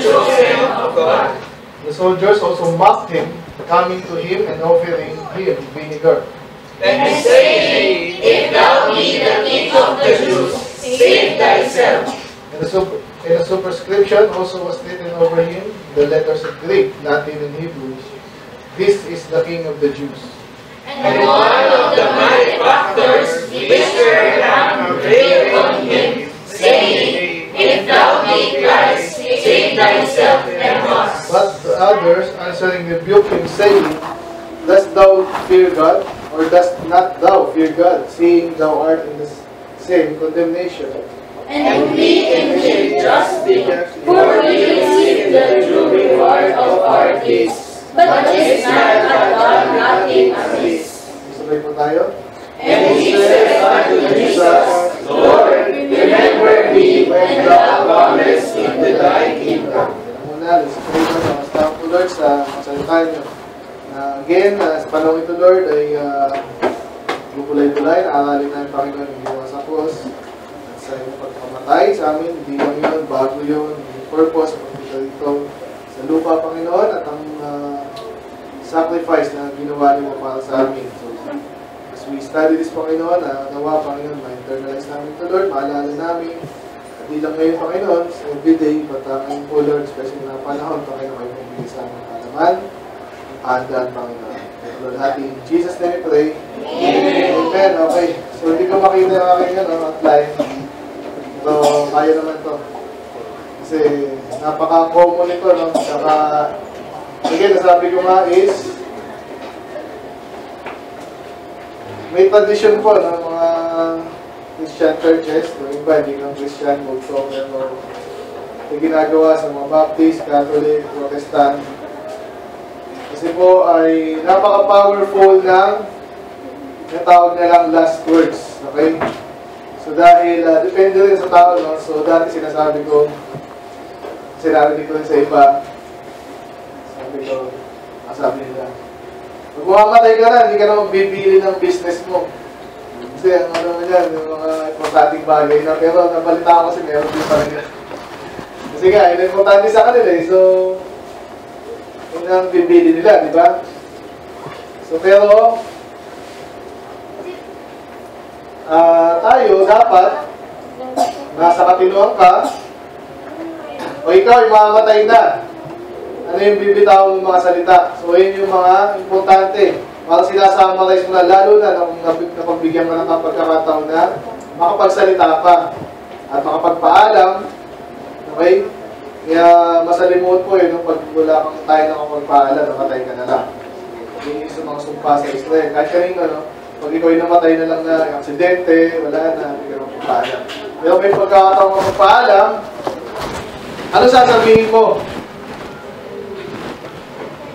chosen of God. The soldiers also mocked him, coming to him and offering him vinegar. And saying, If thou be the king of the Jews, save thyself. And the, super, and the superscription also was written over him, the letters of Greek, Latin, and Hebrew. This is the King of the Jews. And one of the malefactors whispered and railed on him, saying, If thou be Christ, save thyself and us. But the others answering rebuked him, saying, Dost thou fear God, or dost not thou fear God, seeing thou art in the same condemnation? And we indeed justly, for we receive the true reward of our deeds. But this man hath done nothing amiss. Sabay po tayo. And he said unto Jesus, Lord, remember me when thou comest into thy kingdom. Muna, let's pray na sa staff to Lord sa salita niyo. Na again, uh, sa panahon ito Lord ay uh, bubulay-bulay, naaralin namin Panginoon yung gawa sa cross. At sa iyong pagpamatay sa amin, hindi lang yun, bago yun, yung purpose, pagpunta dito sa lupa Panginoon at ang uh, sacrifice na ginawa niyo para sa amin. So, as we study this Panginoon, uh, nawa Panginoon, ma-internalize namin ito Lord, maalala namin hindi lang ngayon, Panginoon, sa everyday, but uh, ngayon po, Lord, especially na panahon, Panginoon, kayo pumili sa aming kalaman, andaan, Panginoon. Lord, natin, in Jesus' name we pray. Amen. Amen. Okay. So, hindi ko makita yung aking ano, outline. So, kaya naman to. Kasi, napaka-common ito, no? Saka, again, nasabi ko nga is, may tradition po ng mga Christian churches, yung iba hindi ng Christian, multo, pero yung ginagawa sa mga Baptist, Catholic, Protestant. Kasi po ay napaka-powerful ng natawag na lang last words. Okay? So dahil, uh, depende rin sa tao, no? So dati sinasabi ko, sinabi ko sa iba, sabi ko, sabi nila, pag mamamatay ka na, hindi ka na magbibili ng business mo. Kasi ang ano mo yan, yung mga importanteng bagay na, pero nabalita ko kasi meron din yan. Kasi nga, yun importante sa kanila eh. So, yun ang bibili nila, di ba? So, pero, ah tayo dapat, nasa katinuan ka, o ikaw ay mamamatay na. Ano yung bibitaw ng mga salita? So, yun yung mga importante. Para sinasummarize mo na, lalo na nung napagbigyan mo ng pagkakataon na makapagsalita pa at makapagpaalam. Okay? Kaya masalimuot po yun, nung pag wala kang tayo nakapagpaalam, namatay ka na lang. Yung sa mga sumpa sa Israel. Kahit kanino, no? Pag ikaw ay namatay na lang na aksidente, wala na, hindi ka magpapaalam. Pero may pagkakataon ka magpaalam, ano sasabihin mo?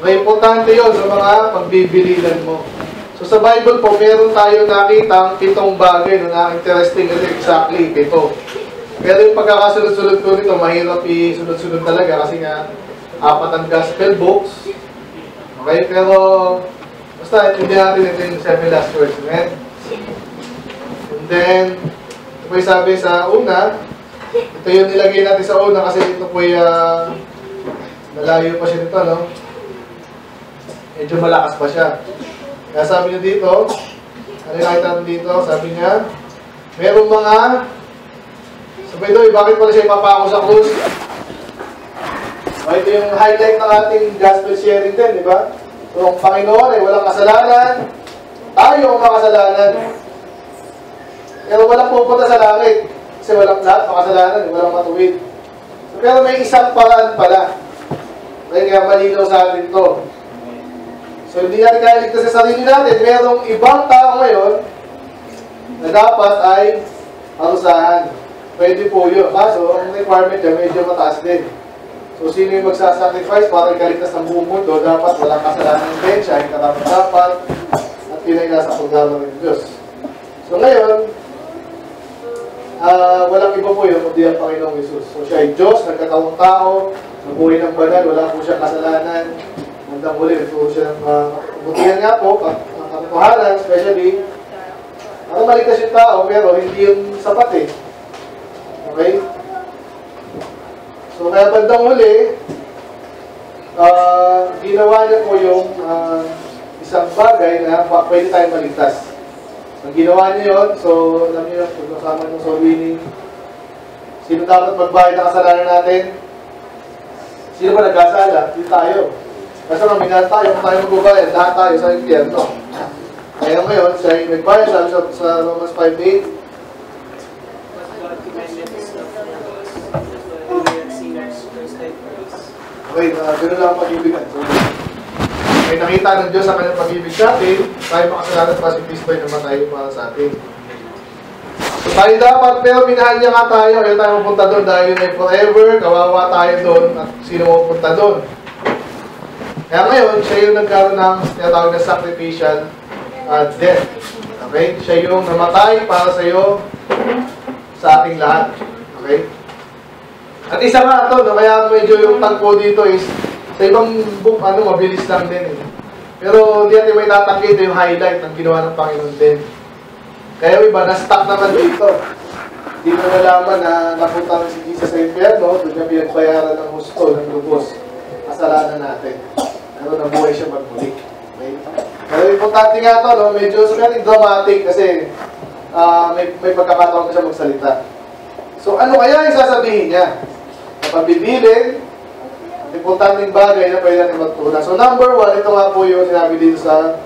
May importante yon sa mga pagbibililan mo. So sa Bible po, meron tayo nakita ang pitong bagay na interesting ito exactly, pito. Pero yung pagkakasunod-sunod ko nito, mahirap i-sunod-sunod talaga kasi nga apat ang gospel books. Okay, pero basta hindi natin ito yung seven last words. Amen? And then, ito po sabi sa una, ito yung nilagay natin sa una kasi ito po yung uh, malayo pa siya nito, no? Medyo malakas pa siya. Kaya sabi niya dito, ano yung nakita dito? Sabi niya, merong mga, sabi doon, bakit pala siya ipapako sa krus? Ito yung highlight ng ating gospel sharing din, di ba? So, ang Panginoon ay walang kasalanan, tayo ang makasalanan. Pero walang pupunta sa langit. Kasi walang lahat makasalanan, walang matuwid. So, pero may isang paraan pala. Kaya malinaw sa atin to. So, hindi natin kaya ligtas sa sarili natin. Merong ibang tao ngayon na dapat ay parusahan. Pwede po yun. Kaso, ang requirement niya medyo mataas din. So, sino yung magsasacrifice para ikaligtas ng buong mundo, dapat walang kasalanan din, siya ay karapat dapat, at pinay nasa programa ng Diyos. So, ngayon, ah walang iba po yun, kundi ang Panginoong Yesus. So, siya ay Diyos, nagkatawang tao, nabuhay ng banal, wala po siyang kasalanan, Hanggang muli, ito siya ng uh, butihan nga po, ang katotohanan, especially, ang maligtas yung tao, pero hindi yung sapat eh. Okay? So, So kaya bandang huli, ah, ginawa niya po yung ah, isang bagay na pwede tayong maligtas. So ginawa niya yun, so alam niyo, kung kasama ng soul winning, sino dapat magbayad ng kasalanan natin? Sino ba nagkasala? Hindi tayo. Kasi maminahal tayo, kung tayo magbabayad, lahat tayo sa impyerno. Kaya ngayon, siya yung nagbayad, sabi sa, sa Romans 5.8, But God commended His love for us, that while we were sinners, Christ died for us. Okay, uh, ganun lang ang pag-ibigan. So, may nakita ng Diyos sa kanyang pag-ibig sa atin, tayo makasalanan pa si Kristo ay namatay para sa atin. So tayo dapat, pero minahal niya nga tayo, ayaw tayo mapunta doon dahil yun ay forever, kawawa tayo doon, at sino mapunta doon. Kaya ngayon, siya yung nagkaroon ng tinatawag na sacrificial uh, death. Okay? Siya yung namatay para sa iyo, sa ating lahat. Okay? At isa nga ito, no, kaya medyo yung tagpo dito is, sa ibang book, ano, mabilis lang din eh. Pero hindi natin may tatanggi, ito yung highlight ng ginawa ng Panginoon din. Kaya yung iba, na-stuck naman dito. Hindi mo nalaman na napunta si Jesus sa impyerno, doon niya pinagbayaran ng husto, ng lubos, kasalanan natin. Pero nabuhay siya magmuli. Okay? Pero importante nga ito, no, medyo sabihin dramatic kasi ah, may, may pagkakataon ka siya magsalita. So ano kaya yung sasabihin niya? Napabibilin, importanteng bagay na pwede natin magtuna. So number one, ito nga po yung sinabi dito sa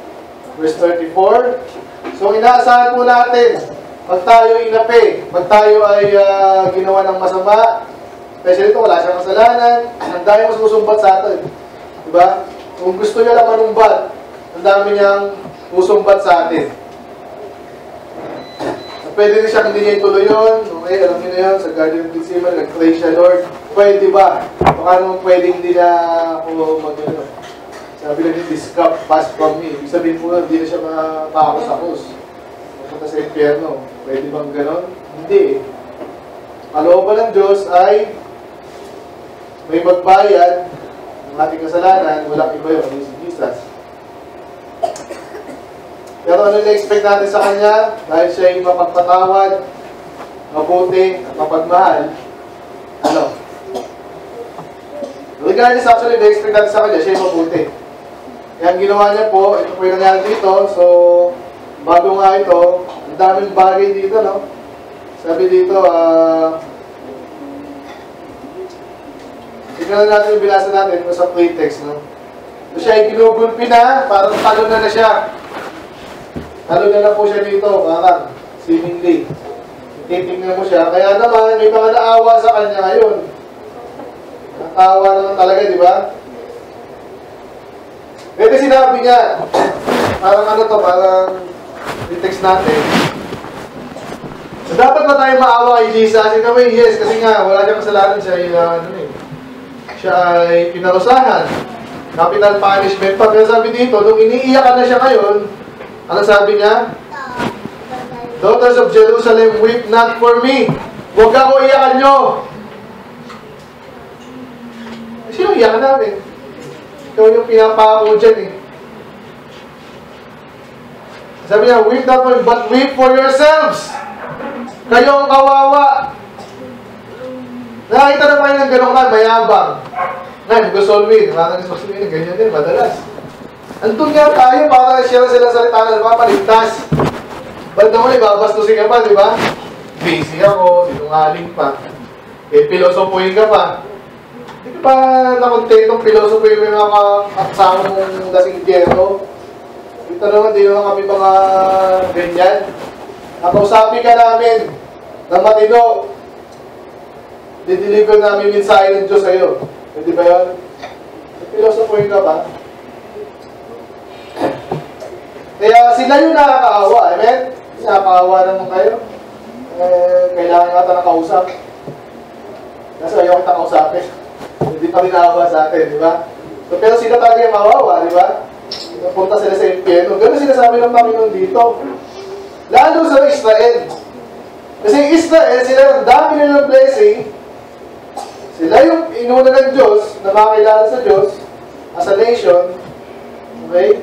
verse 34. So inaasahan po natin, pag tayo inapi, pag tayo ay ah, ginawa ng masama, especially ito, wala siyang kasalanan, ang dami mas susumbat sa atin. Diba? Kung gusto niya lang manumbat, ang dami niyang susumbat sa atin. Pwede rin siya hindi niya ituloy yun. Okay, alam niyo na yun, sa Garden of Gethsemane, nag-pray siya, Lord, pwede ba? Baka naman pwede hindi na ako mag ano. Sabi lang yung this cup pass from me. Ibig sabihin po, hindi na siya makakos sa krus. Mapunta sa impyerno. Pwede bang ganon? Hindi. Kalooban ng Diyos ay may magbayad ng ating kasalanan, walang iba yun, hindi si Jesus. Pero ano na-expect natin sa Kanya? Dahil siya ay mapagpatawad, mabuti, at mapagmahal. Ano? Regardless actually, na-expect natin sa Kanya, siya ay mabuti. Kaya ang ginawa niya po, ito po yung nangyari dito. So, bago nga ito, ang daming bagay dito, no? Sabi dito, ah... tingnan natin yung binasa natin kung sa pretext, no? So, siya ay ginugulpi na, parang talo na na siya. Talo na na po siya dito, parang seemingly. Titingnan mo siya. Kaya naman, may mga naawa sa kanya ngayon. Natawa naman talaga, di ba? Ito sinabi niya, parang ano to, parang pretext natin. So, dapat ba tayo maawa kay Jesus? Way, yes, kasi nga, wala siyang kasalanan siya, ay, uh, ano eh, siya ay pinarusahan. Capital punishment pa. Pero dito, nung iniiyakan na siya ngayon, ano sabi niya? Daughters of Jerusalem, weep not for me. Huwag ako iyakan nyo. Sino iyakan namin? Ikaw yung pinapako dyan eh. Sabi niya, weep not for me, but weep for yourselves. Kayo ang kawawa. Nakakita na kayo ng gano'n ka, mayabang. Mga gusto solvin, ganyan din, madalas. Andun nga tayo para siya sila salita na mapaligtas. Ba't naman ibabastusin ka pa, di ba? Busy ako, sinungaling pa. Eh, pilosopuhin ka pa. Hindi ka pa nakontentong pilosopuhin mo yung mga kasama mong lasing tiyero. Ito naman, di naman kami mga ganyan. Nakausapin ka namin na matino. Dideliver namin mensahe ng Diyos sa'yo. Hindi ba yun? Pilosopuhin ka ba? Kaya sila yung nakakaawa, amen? Nakakaawa naman kayo. Eh, kailangan natin ng kausap. Kasi ayaw kita kausapin. Hindi pa rin naawa sa atin, di ba? So, pero sila talaga yung mawawa, di ba? Napunta sila sa impyerno. Ganun sinasabi ng Panginoon dito. Lalo sa Israel. Kasi Israel, sila ang dami nilang blessing. Sila yung inuna ng Diyos na makakilala sa Diyos as a nation. Okay?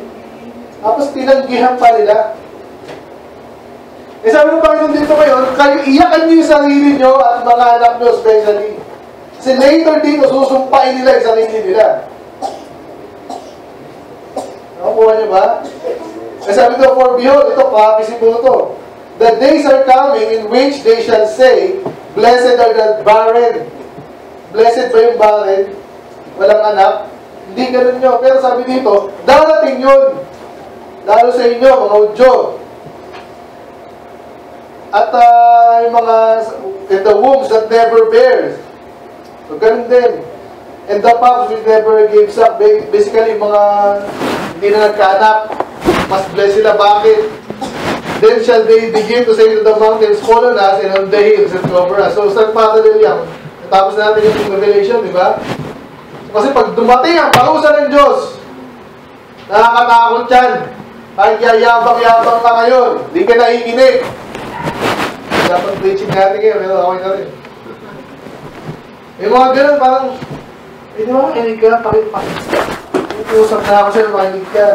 Tapos tinanggihan pa nila. Eh sabi ng Panginoon dito ngayon, kayo iyakan niyo yung sarili niyo at mga anak niyo especially. Kasi later dito, susumpain nila yung sarili nila. Nakukuha niyo ba? Kasi sabi ko, for behold, ito, prophecy po ito. The days are coming in which they shall say, Blessed are the barren. Blessed ba yung barren? Walang anak? Hindi ganun nyo. Pero sabi dito, darating yun. Lalo sa inyo, mga udyo. At ah, yung mga, in the wombs that never bears. So, ganun din. And the paps which never gives up. Ba- Basically, mga hindi na nagkaanak, mas blessed sila. Bakit? Then shall they begin to say to the mountains, fall on us, and on the hills, and cover us. So, sa parallel yan. Natapos na natin yung Revelation, di ba? Kasi pag dumating ang parusa ng Diyos, nakakatakot yan. Kahit yayabang-yabang ka ngayon, di ka naiinig. Dapat preaching natin ngayon, pero okay na rin. Yung mga ganun, parang, eh, di ba, makinig ka, pakit, pakit. Utusap na ako sa'yo, makinig ka.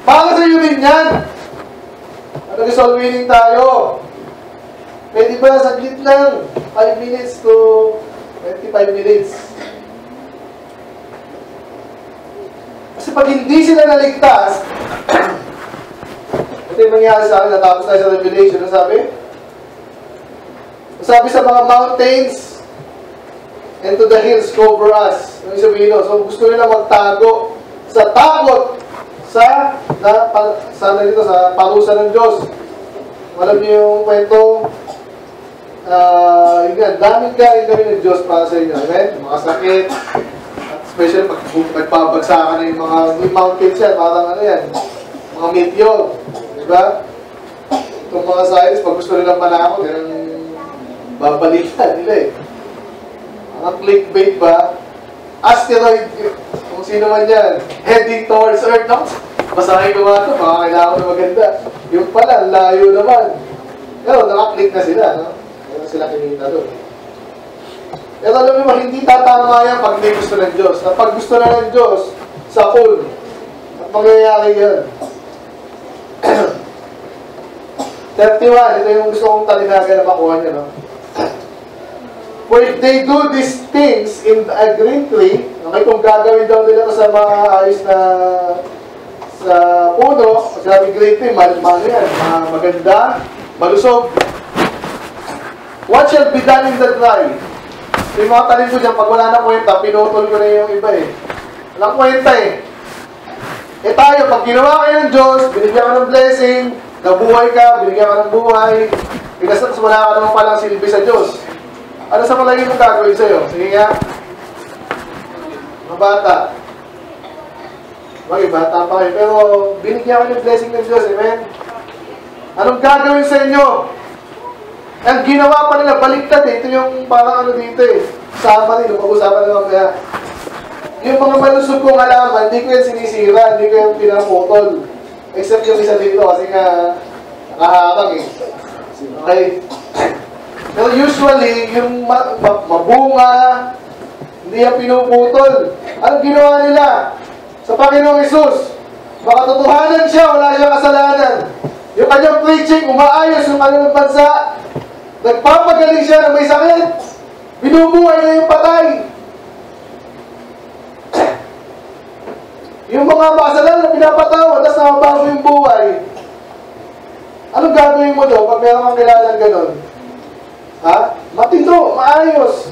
Para sa iyo din yan. Resolve winning tayo? Pwede ba, saglit lang. 5 minutes to 25 minutes. Kasi pag hindi sila naligtas, ito yung mangyari sa akin, natapos tayo sa Revelation, ano sabi? Sabi sa mga mountains, and to the hills cover us. Ano yung sabihin nun? So gusto nila magtago sa takot sa na, pa, sa, dito, sa parusa ng Diyos. Alam niyo yung kwento, ah, yun nga, daming galing kami ng Diyos para sa inyo. Amen? Mga sakit, at especially pag nagbabagsakan ng mga yung mountains yan, parang ano yan, mga meteor. Di ba? Itong mga science, pag gusto nilang manakot, yan ang babalikan nila eh. Mga clickbait ba? Asteroid, kung sino man yan, heading towards Earth, no? Basahin ko nga ito, mga kailangan na maganda. Yung pala, ang layo naman. Pero nakaklik na sila, no? Meron sila kinita doon. Pero alam mo, hindi tatama yan pag may gusto ng Diyos. Na pag gusto na ng Diyos, sa full, at mangyayari yan. 31, ito yung gusto kong talinagan na makuha niya, no? For if they do these things in a tree, okay, kung gagawin daw nila sa mga ayos na sa puno, sabi green tree, mal malo yan, maganda, malusog. What shall be done in the dry? So, yung mga talim ko dyan, pag wala na kwenta, pinutol ko na yung iba eh. Walang kwenta eh. Eh tayo, pag ginawa kayo ng Diyos, binigyan ka ng blessing, nabuhay ka, binigyan ka ng buhay, pinasas wala ka naman palang silbi sa Diyos. Ano sa palagi mong gagawin sa'yo? Sige nga. Mga bata. Okay, bata pa kayo. Pero binigyan ka ng blessing ng Diyos. Amen? Anong gagawin sa inyo? Ang ginawa pa nila, baliktad eh. Ito yung parang ano dito eh. Sama rin, pag-usapan naman kaya. Yung mga malusog kong halaman, hindi ko yan sinisira, hindi ko yan pinaputol. Except yung isa dito kasi nga nakahabang eh. Okay? Pero usually, yung ma- ma- mabunga, hindi yan pinuputol. Anong ginawa nila? Sa Panginoong Isus, makatotohanan siya, wala siyang kasalanan. Yung kanyang preaching, umaayos yung kanyang bansa. Nagpapagaling siya ng may sakit. Binubuhay niya yung patay. Yung mga makasalanan na pinapatawa, tapos nakabago yung buhay. Anong gagawin mo daw pag meron kang kilalang ganon? Ha? Matino, maayos.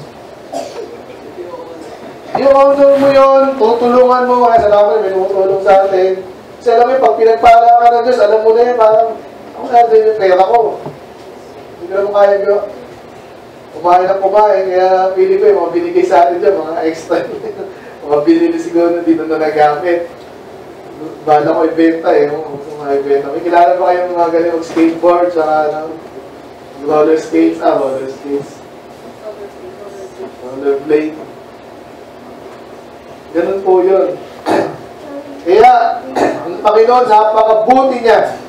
Yung honor mo yun, tutulungan mo, kaya salamat, may tumutulong sa atin. Kasi alam mo, pag pinagpala ka ng Diyos, alam mo na yun, parang, na din yung pera ko. Hindi ko naman kaya ko. Kumain na kumain, kaya pili ko yung mga binigay sa atin dyan, mga extra. mga binili siguro na dito na nagamit. Bala ko ibenta eh, kung mga ibenta. May kilala ba kayong mga ganyan mag-skateboard, saka ano, roller skates, ah, roller skates. Roller blade. Ganun po yun. Kaya, ang Panginoon, napakabuti niya.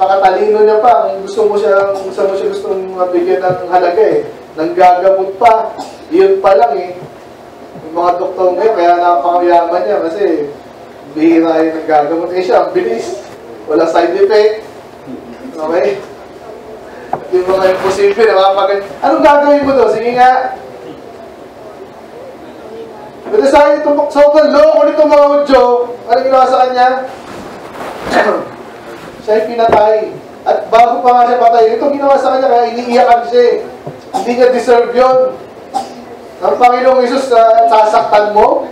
Napakatalino niya pa. Gusto mo siya, gusto mo siya gustong mabigyan ng halaga eh. Nanggagamot pa. Yun pa lang eh. Yung mga doktor ngayon, kaya napakayaman niya kasi bihira yung nanggagamot. Eh siya, bilis. Wala side effect. Okay? yung mga imposible, napapagay. Anong gagawin mo doon? Sige nga. Pero sa akin, itong sobrang loko nitong mga Hudyo, ano ginawa sa kanya? siya ay pinatay. At bago pa nga siya patay, ito ginawa sa kanya, kaya iniiyakan siya. eh. Hindi niya deserve yun. Ang Panginoong Isus, uh, sasaktan mo,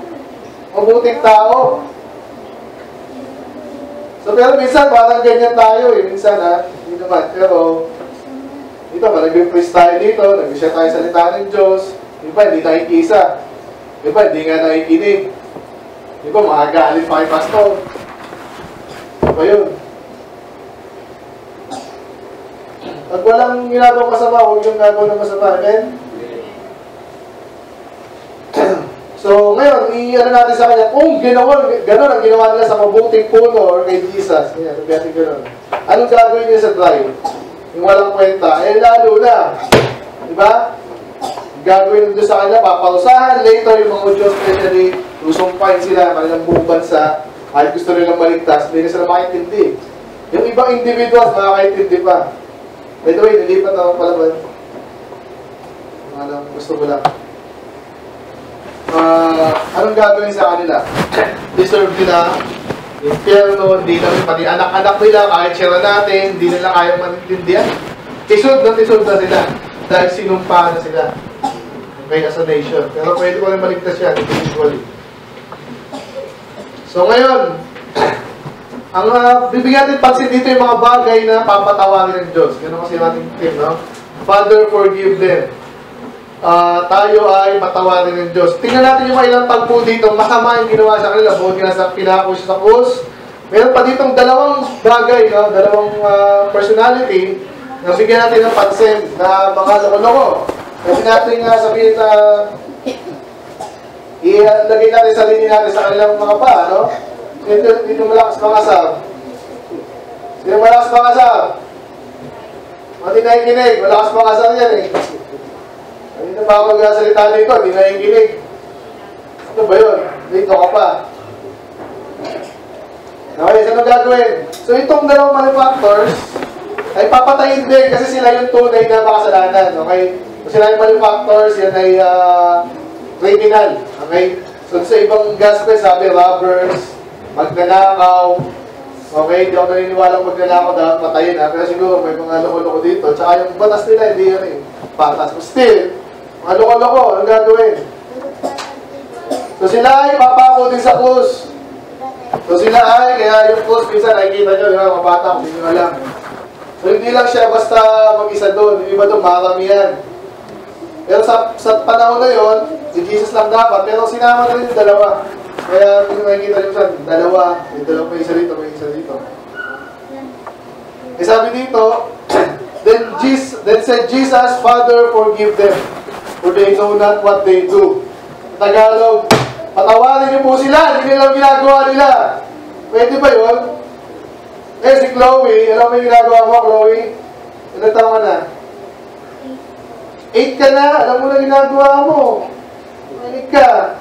mabuting tao. So, pero minsan, parang ganyan tayo eh. Minsan, ha? Hindi naman. Pero, dito, nag-preach tayo dito, nag-share tayo salita ng Diyos. Iba, hindi nakikisa. Iba, hindi nga nakikinig. Iba, makagalit pa kay pastor. Iba yun. Pag walang ginagawa masama, huwag yung gagawa ng masama. Amen? So, ngayon, i-ano natin sa kanya, kung ginawa, gano'n ang ginawa nila sa mabuting puno or kay Jesus, ganyan, sabi natin gano'n. Anong gagawin niya sa drive? Yung walang kwenta, eh lalo na. Di ba? Gagawin nito sa kanila, paparusahan, later yung mga Diyos, especially, lusumpahin sila, kanilang buong bansa, kahit gusto nilang maligtas, hindi na sila makintindi. Yung ibang individuals, makakaintindi pa. By the way, nilipat ako pala ba? Ano, gusto ko lang ah, anong gagawin sa kanila? Deserve nila impyerno, hindi kami pati anak-anak nila, kahit sira natin, hindi nila kaya manintindihan. Tisod na tisod na sila dahil sinumpa na sila. Okay, as a nation. Pero pwede ko rin maligtas yan individually. So ngayon, ang uh, bibigyan natin pansin dito yung mga bagay na papatawarin ng Diyos. Ganun kasi yung team, no? Father, forgive them ah, tayo ay patawarin ng Diyos. Tingnan natin yung mga ilang tagpo dito. Masama yung ginawa sa kanila. Buti nga sa pinako sa krus. Meron pa ditong dalawang bagay, no? dalawang ah, personality na bigyan natin ng pansin na mga loko-loko. Kasi natin nga sabihin na ilagay natin sa linya natin sa kanilang mga pa, no? Dito, dito malakas mga sab. Sino malakas mga sab? Mati na kinig, malakas mga sab yan eh. Hindi na ba ako nagsasalita dito? Hindi na yung gilig. Ano ba yun? Dito ka pa. Okay, saan gagawin? So itong dalawang manufacturers ay papatayin din kasi sila yung tunay na makasalanan. Okay? So sila yung manufacturers, yan ay uh, criminal. Okay? So sa ibang gospel, sabi robbers, magnanakaw, Okay, hindi ako naniniwalang magnanakaw dapat patayin ha. Pero siguro may mga loko-loko dito. Tsaka yung batas nila, hindi yan eh. Patas. Still, mga loko-loko, anong gagawin? So sila ay papako din sa krus. So sila ay, kaya yung krus, minsan nakikita nyo, di ba, mga hindi nyo alam. So hindi lang siya basta mag-isa doon, yung iba doon, marami yan. Pero sa, sa panahon na yon, si Jesus lang dapat, pero sinama na rin yung dalawa. Kaya kung makikita nyo saan, dalawa, may dalawa, may isa dito, may isa dito. Eh sabi dito, then Jesus, then said Jesus, Father, forgive them, for they know not what they do. Tagalog, patawarin niyo po sila, hindi nila ginagawa nila. Pwede ba yun? Eh, si Chloe, alam mo yung ginagawa mo, Chloe? Ilan taon ka na? Eight ka na, alam mo na ginagawa mo. Manig ka.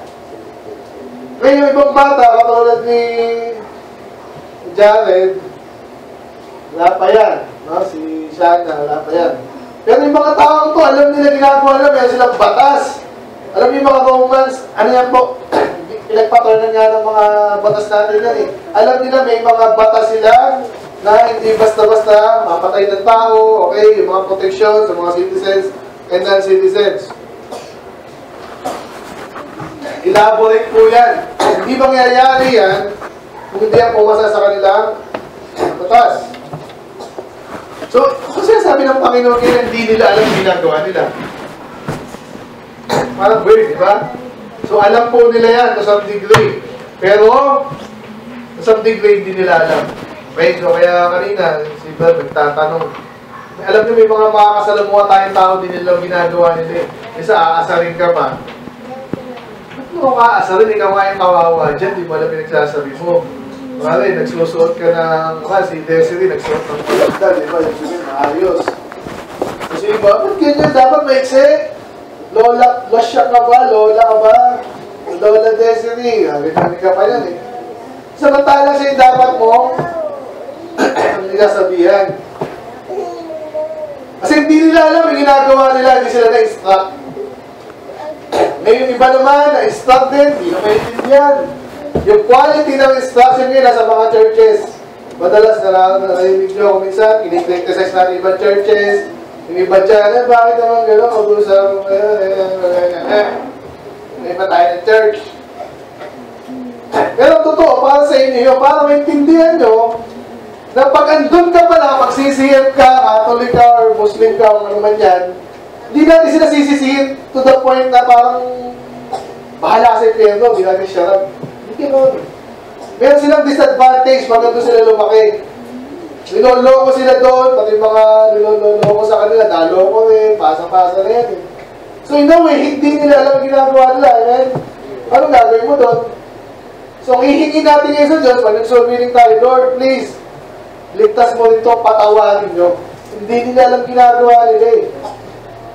May yung ibang bata, katulad ni Jared, wala pa yan. No? Si Shana, wala pa yan. Pero yung mga taong to, alam nila ginagawa nila, meron silang batas. Alam niyo mga Romans, ano yan po, pinagpatuloy nga ng mga batas natin yan eh. Alam nila may mga batas sila na hindi basta-basta mapatay ng tao, okay, yung mga protection sa mga citizens and non-citizens. Elaborate po yan. Hindi mangyayari yan kung hindi ang pumasa sa kanilang batas. So, kung sinasabi ng Panginoon kaya hindi nila alam ginagawa nila. Parang weird, di ba? So, alam po nila yan to some degree. Pero, to some degree, hindi nila alam. Okay, so kaya kanina, si Brad nagtatanong, alam niyo may mga makakasalamuha tayong tao, din nila ginagawa nila. eh. Isa, aasarin ka pa. Ba't mo ka aasarin? Ikaw nga yung kawawa dyan, di mo alam yung nagsasabi mo. Mali, nagsusuot ka ng, ah, si Desiree, nagsuot ng palagda, di ba? Yung sabihin, maayos. Kasi iba, ba't ganyan? Dapat maiksi. Lola, losya ka ba? Lola ka ba? Lola Desiree, ganyan ka pa yan eh. Samantala siya yung dapat mo, ka sabihan. Kasi hindi nila alam yung ginagawa nila, hindi sila na-instruct. Ngayon iba naman, na-instruct din, hindi na maintindihan. Yung quality ng instruction nila sa mga churches, madalas na narinig nyo ako minsan, kinikriticize natin ibang churches, yung iba dyan, eh, bakit naman gano'n, mag-usap, eh, eh, eh, eh, eh. May iba tayo ng church. Pero totoo, para sa inyo, para maintindihan nyo, na pag andun ka pala, magsisihip ka, Catholic ka, or Muslim ka, o ano man yan, hindi natin sila sisisihin to the point na parang bahala sa impyerno, hindi natin siya. Hindi gano'n. Meron silang disadvantage pag nandun sila lumaki. Niloloko sila doon, pati mga niloloko sa kanila, naloko rin, pasa-pasa na yan. eh. So in a way, hindi nila alam ang ginagawa nila. Amen? Anong gagawin mo doon? So ang hihingin natin ngayon sa Diyos, pag nagsulmiling tayo, Lord, please, ligtas mo rin ito, patawarin nyo. Hindi nila alam ginagawa nila eh.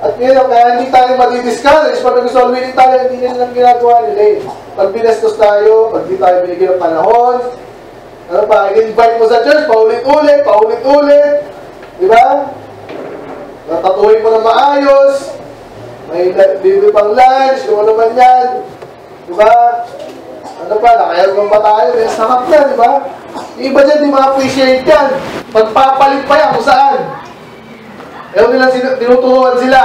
At ngayon, kaya hindi tayo madi-discourage pag nag-solving tayo, hindi nila alam ginagawa nila eh. Pag binastos tayo, pag di tayo binigyan ng panahon, ano pa, invite mo sa church, paulit-ulit, paulit-ulit. Di ba? Natatuhin mo na maayos, may libre pang lunch, kung ano man yan. Di ba? Ano pa, nakayarong pa tayo, may sakap na, di ba? Iba dyan, di ma-appreciate yan. Magpapalit pa yan kung saan. Ayaw nila tinuturuan sila.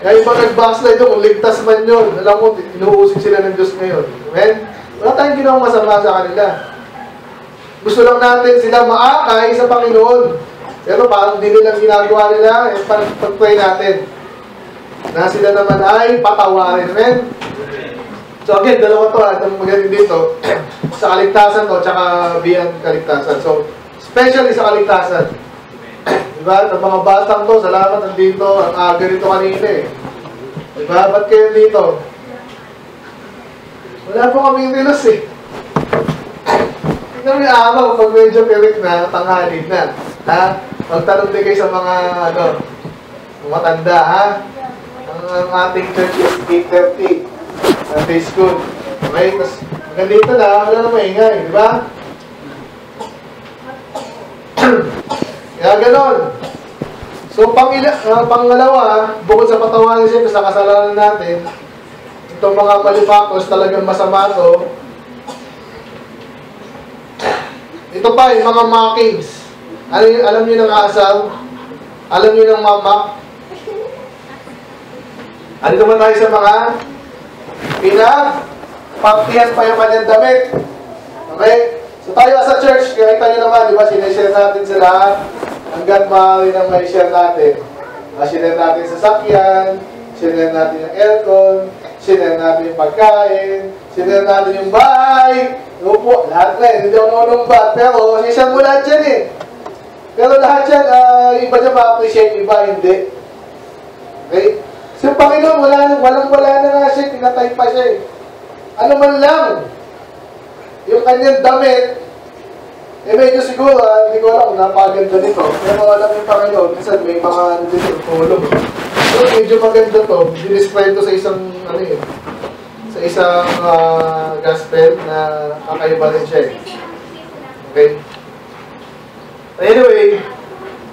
Kaya yung mga nag-backslide doon, kung ligtas man yun, alam mo, inuusig sila ng Diyos ngayon. Amen? Wala tayong ginawang masama sa kanila. Gusto lang natin sila maakay sa Panginoon. Pero parang hindi nila ginagawa nila, eh, pag- pag-pray natin. Na sila naman ay patawarin. Amen? So again, dalawa to, ah, itong magaling dito. sa kaligtasan to, tsaka beyond kaligtasan. So, especially sa kaligtasan. Diba? Ang mga batang to, salamat nandito. Ang aga rito kanina eh. Diba? Ba't kayo dito? Wala po kami nilos eh. Tingnan mo yung araw pag medyo pirik na, tanghali na. Ha? Magtanong din kayo sa mga, ano, matanda, ha? Ang, ang ating church is 8.30. Sunday school. Okay? Tapos, hanggang dito na, wala na maingay, di ba? Kaya ganon. So, pangila, uh, pangalawa, bukod sa patawarin siyempre sa kasalanan natin, itong mga malipakos talagang masama to. Ito pa, yung mga mockings. Alam, alam niyo ng asal? Alam niyo ng mamak? Ano naman tayo sa mga pinagpaktihan pa yung kanyang damit? Okay? So tayo as a church, kita nyo naman, di ba, sinishare natin sa lahat hanggat maaari nang may share natin. Uh, sinare natin sa sakyan, sinare natin yung aircon, sinare natin yung pagkain, sinare natin yung bahay, upo, lahat na eh, hindi ako nanunumbat, pero sinishare mo lahat yan eh. Pero lahat yan, uh, iba dyan ma-appreciate, iba hindi. Okay? So, Panginoon, wala walang wala na nga siya, pinatay pa siya eh. Ano man lang, yung kanyang damit, eh medyo siguro, ah, hindi ko alam kung napaganda nito. Pero alam yung Panginoon, minsan may mga ano dito, tulong. Pero medyo maganda to, dinescribe to sa isang, ano eh, sa isang ah, gospel na kakaiba rin siya eh. Okay? Anyway,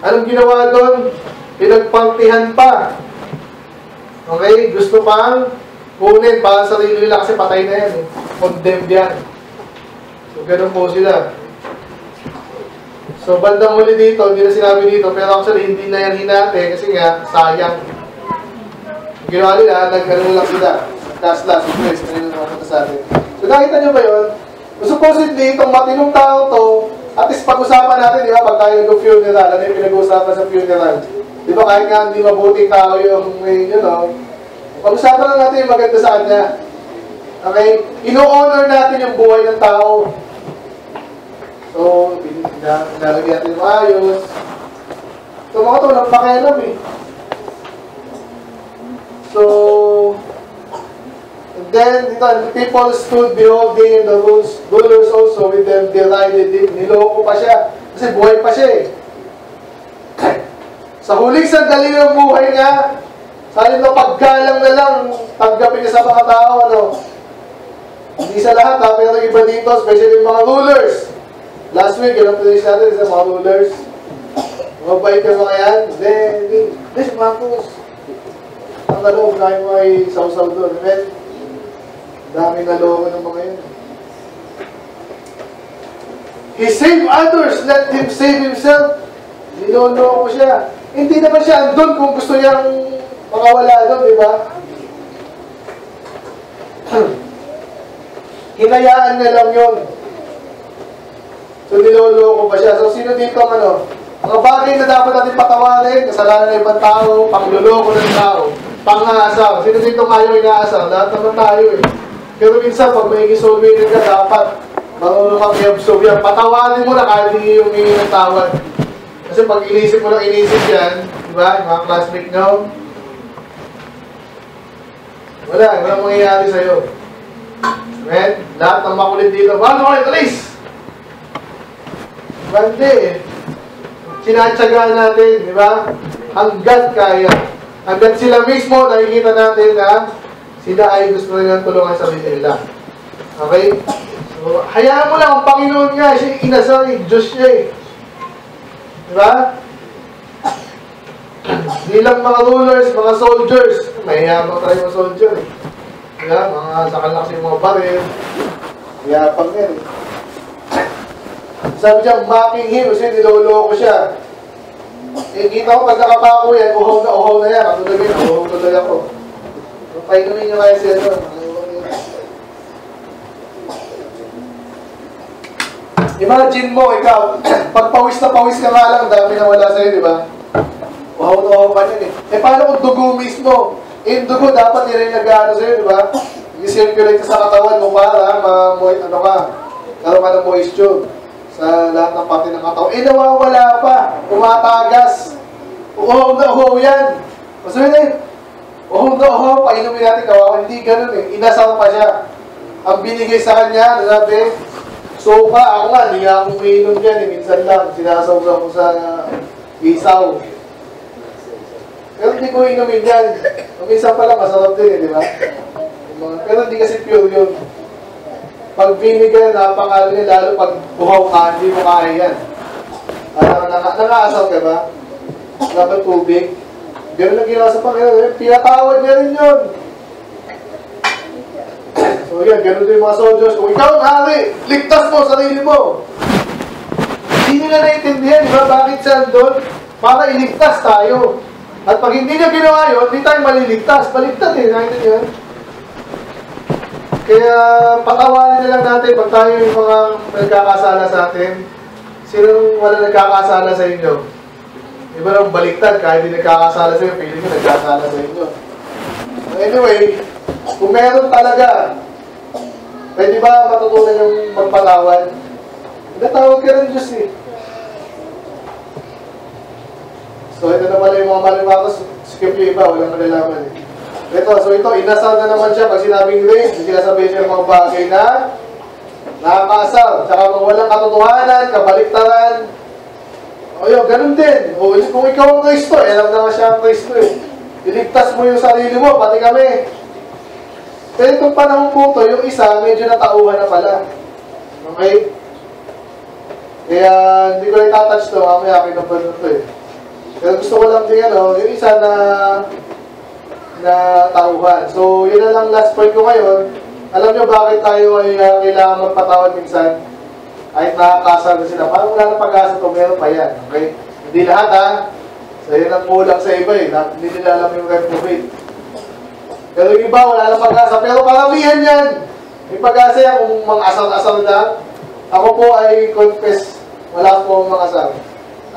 anong ginawa doon? Pinagpangtihan pa. Okay? Gusto pang kunin para sa sarili nila kasi patay na yan. Eh. Condemned yan. So, ganun po sila. So, bandang huli dito, hindi na sinabi dito, pero actually, hindi na yan hinate kasi nga, sayang. Ang ginawa nila, nag-ano lang sila. Last last, request, ano na naman sa atin. So, nakita nyo ba yun? Supposedly, itong matinong tao to, at least pag-usapan natin, di ba, pag tayo nag-funeral, ano yung pinag-uusapan sa funeral? Di ba, kahit nga hindi mabuting tao yung, may, you know, pag-usapan lang natin yung maganda sa kanya. Okay? Ino-honor natin yung buhay ng tao. So, pinalagyan natin yung ayos. So, mga to, walang pakialam eh. So, then, dito, the people stood beholding the rulers, also with them him. Niloko pa siya. Kasi buhay pa siya eh. Sa huling sandali ng buhay niya, sa halip na paggalang na lang, tanggapin niya sa mga tao, ano, hindi sa lahat ha, pero iba dito, especially yung mga rulers. Last week, yung finish natin sa mga rulers. Mabait ka ba yan? Hindi, hindi. Si Marcos. Ang naloob na yung ay sausaw doon. Amen? Dami naloob ng mga yun. He saved others, let him save himself. Niloloko siya. Hindi naman siya andun kung gusto niyang makawala doon, di ba? Hinayaan niya lang yun. So niloloko pa siya. So sino dito ang ano? Mga bagay na dapat natin patawarin, kasalanan ng ibang tao, pangluloko ng tao, pang-aasaw. Sino dito ayaw inaasaw? Lahat naman tayo eh. Pero minsan, pag may isolving ka, dapat marunong kang yan. Patawarin mo na kahit hindi yung hingi ng. Kasi pag inisip mo lang inisip yan, di ba, mga classmate nyo, wala, walang mangyayari sa'yo. Amen? Lahat ng makulit dito, paano kayo, alis! Bande eh. Sinatsagaan natin, di ba? Hanggat kaya. Hanggat sila mismo, nakikita natin na sila ay gusto nilang tulungan sa nila. Okay? So, hayaan mo lang, ang Panginoon nga, siya inasal, eh, Diyos siya eh. Di ba? Hindi lang mga rulers, mga soldiers. Mahiyabang tayo mga soldier eh. Di ba? Mga kasi yung mga baril. Mayabang yan eh. Sabi niya, mocking him kasi niloloko siya. Eh, kita ko pag nakapako yan, uhaw na uhaw na yan. Ako na rin, uhaw tuloy ako. Painumin niyo kaya siya ito. Imagine mo, ikaw, pag pawis na pawis ka nga lang, dami na wala sa'yo, di ba? Uhaw na uhaw ka niyan eh. Eh, paano kung dugo mismo? Eh, dugo, dapat nila yung nag-ano sa'yo, di ba? I-circulate ka sa katawan mo para ma ano ka, karoon ka ng moisture sa lahat ng parte ng katawan. Eh, nawawala pa. Tumatagas. Uhaw na uhaw yan. Gusto yun eh. Uhaw na uhaw, painumin natin kawawa. Hindi ganun eh. Inasal pa siya. Ang binigay sa kanya, sabi, suka, ako nga, hindi nga ako umiinom dyan eh. Minsan lang, sinasawga ko sa isaw. Pero hindi ko inumin yan. Ang minsan pala, masarap din eh, di ba? Pero hindi kasi pure yun. Pag binigay, napakalo niya, lalo pag buhaw ka, hindi mo kaya yan. Alam, naka, nakaasal ka ba? Dapat tubig. Ganun lang ginawa sa Panginoon. Pinatawad niya rin yun. So yan, ganun din mga soldiers. Kung ikaw ang hari, ligtas mo sarili mo. Hindi nila naiintindihan, di ba? Bakit siya doon? Para iligtas tayo. At pag hindi niya ginawa yun, hindi tayo maliligtas. Baligtad eh, naiintindihan. Kaya patawarin na lang natin pag tayo yung mga nagkakasala sa atin. Sino wala nagkakasala sa inyo? Iba lang baliktad, kahit hindi nagkakasala sa inyo, piling ko nagkakasala sa inyo. Anyway, kung meron talaga, pwede ba matutunan yung magpatawad? Natawag ka rin Diyos eh. So ito na pala yung mga malimakos, skip yung iba, walang malalaman eh. Ito, so ito, inasal na naman siya pag sinabing grace, sinasabi siya ng mga bagay na nakakasal, kung walang katotohanan, kabaliktaran, o yun, ganun din. O, kung ikaw ang Kristo, eh, alam na nga siya ang Kristo eh. Iligtas mo yung sarili mo, pati kami. Pero itong panahon po to, yung isa, medyo natauhan na pala. Okay? Kaya, hindi ko itatouch to, mamaya akin ang to eh. Pero gusto ko lang din, ano, yung isa na na tauhan. So, yun na lang last point ko ngayon. Alam nyo bakit tayo ay uh, kailangan magpatawad minsan? Kahit nakakasal na sila. Parang wala na pag-asa to, meron pa yan. Okay? Hindi lahat ha. So, yun ang kulang sa iba eh. Hindi nila alam yung reprobate. Pero yung iba, wala na pag-asa. Pero karamihan yan. May pag-asa yan kung mga asal-asal lang. Ako po ay confess, wala po akong mga asal.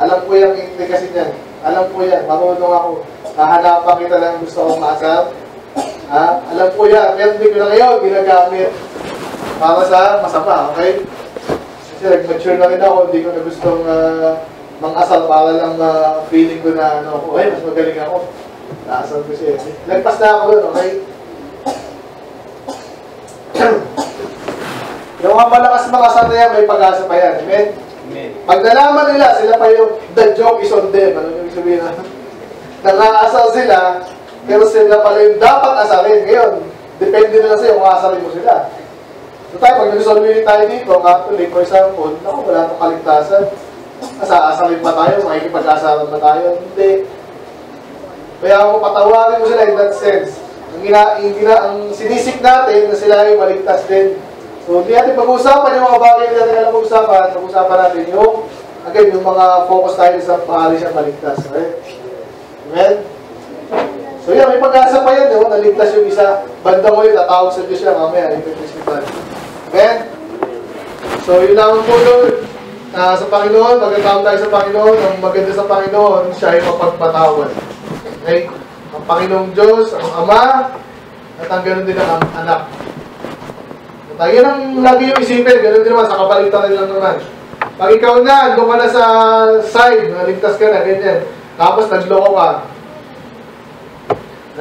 Alam ko yung implication niyan. Alam ko yan. Marunong ako. Hahanapan kita lang gusto kong maasal. Ha? Alam ko yan. Pero hindi ko na ngayon ginagamit para sa masama. Okay? Kasi nag-mature na rin ako. Hindi ko na gustong uh, mang-asal para lang uh, feeling ko na ano, okay, mas magaling ako. Naasal ko siya. Nagpas na ako doon, okay? yung mga malakas mga asal na yan, may pag-asa pa yan. Amen? Pag nalaman nila, sila pa yung the joke is on them. Ano yung sabihin na? Nangaasal sila, pero sila pala yung dapat asalin. Ngayon, depende na lang sa'yo kung asalin mo sila. So tayo, pag nag-solve tayo dito, Catholic, for example, naku, wala itong kaligtasan. Asa-asalin ba tayo? Makikipag-asaran ba tayo? Hindi. Kaya ako patawarin mo sila in that sense. Ang, gina, ang, gina, ang sinisik natin na sila ay maligtas din. So, hindi natin pag-uusapan yung mga bagay na natin alam pag-usapan. Pag-usapan natin yung, again, yung mga focus tayo sa paali siya maligtas. Okay? Amen? So yan, may pag-asa pa yan, no? naligtas yung isa. Banda mo yun, tatawag sa Diyos yan, mamaya, yung principal. Amen? So yun lang po, Lord. Ah, sa Panginoon, magkatawag tayo sa Panginoon. Ang maganda sa Panginoon, siya ay mapagpatawad. Okay? Ang Panginoong Diyos, ang Ama, at ang ganoon din ang anak. Ah, yan ang lagi yung isipin, ganoon din naman, sa kabaligtaran lang naman. Pag ikaw na, doon ka na sa side, naligtas ka na, ganyan. Tapos nagloko ka,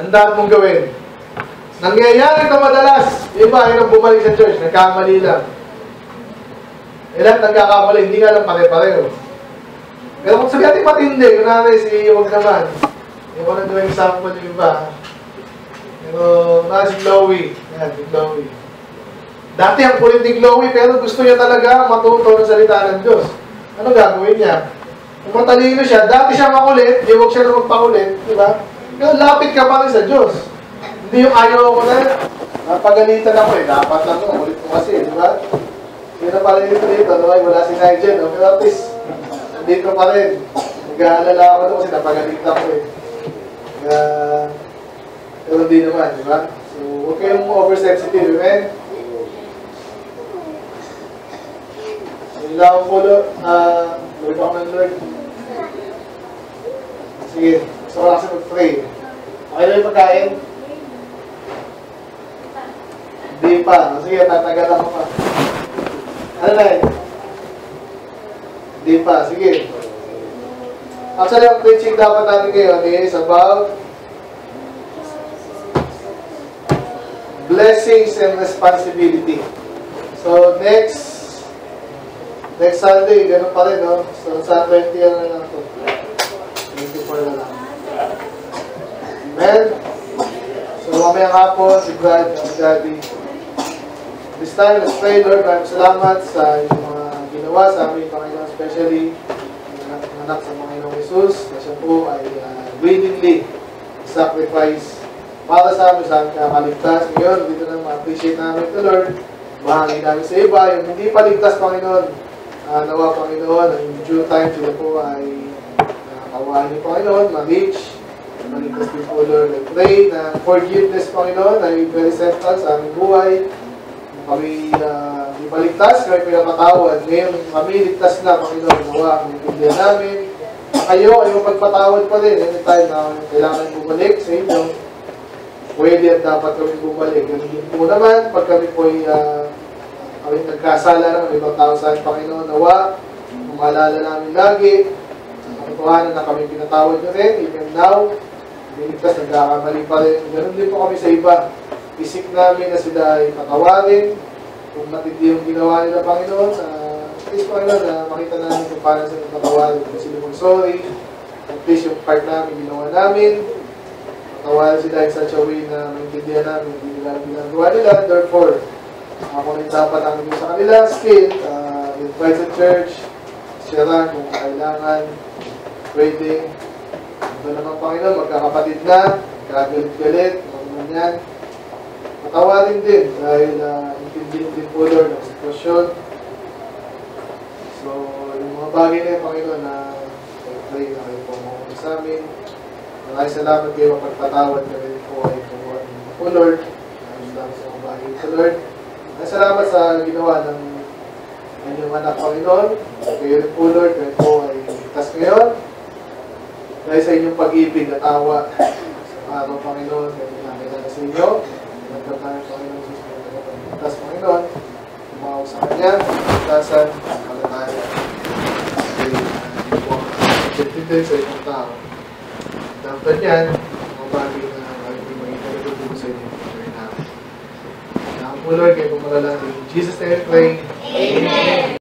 Handa mong gawin. Nangyayari ito madalas. Iba, yun ang bumalik sa church, nagkamali lang. Ilan nagkakamali, hindi nga lang pare-pareho. Pero kung sabi natin matindi, kunwari si Huwag naman. Yung ko na gawin example yung iba. Pero, na si Chloe. Yan, si Chloe. Dati ang kulit ni Chloe, pero gusto niya talaga matuto ng salita ng Diyos. Ano gagawin niya? Kung matalino siya, dati siya makulit, di huwag siya na magpakulit, di ba? Pero lapit ka pa rin sa Diyos. Hindi yung ayaw ko na, napagalitan ako eh, dapat lang mo, ulit mo kasi, di ba? Yun ang pala dito dito, no? Ay, wala si Nigel, no? Pero at least, nandito pa rin. Nag-aalala ako doon kasi napagalitan ko eh. Kaya, pero hindi naman, di ba? So, huwag kayong oversensitive, amen? Yun lang ako po, Lord. Ah, ako ng Lord. Sige, gusto ko lang kasi mag-pray. Okay na yung pagkain? Hindi pa. Sige, tatagal ako pa. Ano na yun? Hindi pa. Sige. Actually, ang preaching dapat natin ngayon is about blessings and responsibility. So, next next Sunday, ganun pa rin, no? So, sa 20 ano na lang ito. 24 na lang. Amen? So, mamaya hapon, si Brad, si Daddy. This time, let's pray, Lord. Maraming salamat sa inyong mga ginawa sa amin, Panginoon, especially ang anak sa Panginoong Jesus, na siya po ay uh, willingly sacrifice para sa amin, sa aming kakaligtas. Ngayon, dito na ma-appreciate namin ito, Lord. Bahagi namin sa iba, yung hindi paligtas, Panginoon. Uh, nawa, Panginoon, ang due time sila po ay uh, kawahan niyo, Panginoon, ma-reach Maligtas din po, Lord. I pray na forgiveness, Panginoon, ay very central sa aming buhay. Kami uh, ibaligtas, kami pinapatawad. Ngayon, kami ligtas na, Panginoon, nawa, ang intindihan namin. Kayo ay magpatawad pa rin anytime na kailangan bumalik sa inyo. Pwede at dapat kami bumalik. Ganun po naman, pag kami po ay uh, kami nagkasala ng ibang tao sa Panginoon, nawa, umalala namin lagi, ang katotohanan na kami pinatawad nyo rin, even now, Biligtas, nagkakamali pa rin. Ganun din po kami sa iba. Isip namin na sila ay patawarin. Kung matindi yung ginawa nila, Panginoon, uh, please, Panginoon, na makita namin kung paano sila patawarin. Kung sila mong sorry. At please, yung part namin, ginawa namin. Patawarin sila in such a way na maintindihan namin. Hindi nila ginagawa nila. Therefore, ako rin dapat ang sa kanila skill. Uh, invite sa church. Sharean kung kailangan. Pwede. Ito naman Panginoon, magkakapatid na, gagalit-galit, mga naman yan. Matawarin din dahil uh, intindihin din po Lord ang sitwasyon. So, yung mga bagay na yun, Panginoon, na pray na kayo po mga sa amin. Maraming salamat kayo mapagpatawad na po ay po Lord. Maraming salamat sa mga bagay ito Lord. Salamat sa ginawa ng inyong anak Panginoon. Kayo rin po Lord, kayo po ay ligtas ngayon. Dahil sa inyong pag-ibig at awa sa araw, Panginoon, kaya pinakilala sa inyo. Nagkat tayo, Panginoon, sa inyo pagligtas, Panginoon. Tumawa sa Kanya, pagkasan, palataya. Kasi, hindi po ang sa ibang tao. Dapat yan, mga bagay na hindi maging talaga sa inyo. Pagkasin po, Lord, kayo pumalala. In Jesus' name, pray. Amen.